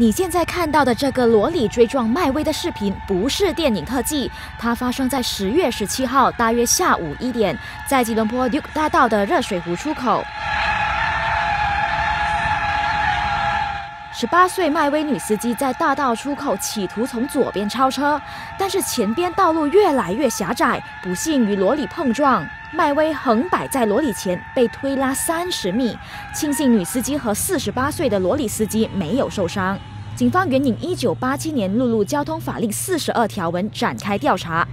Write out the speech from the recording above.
你现在看到的这个罗里追撞麦威的视频不是电影特技，它发生在十月十七号大约下午一点，在吉隆坡 Duke 大道的热水壶出口。十八岁麦威女司机在大道出口企图从左边超车，但是前边道路越来越狭窄，不幸与罗里碰撞。迈威横摆在罗里前，被推拉三十米。庆幸女司机和四十八岁的罗里司机没有受伤。警方援引一九八七年陆路交通法令四十二条文展开调查。